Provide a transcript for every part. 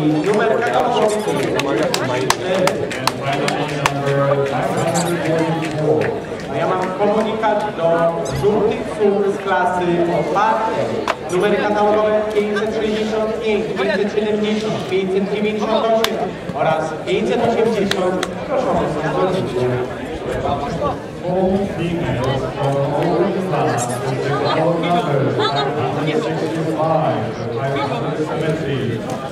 numer katalogów. A ja mam komunikat do żółtych słów z klasy otwartej. Numery katalogowe 565, 570, 598 oraz 580. Proszę o zadzwonić.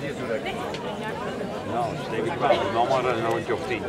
Nou, steek ik wel. Nog maar een tien. nog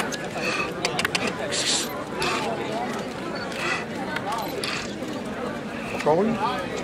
Trolley.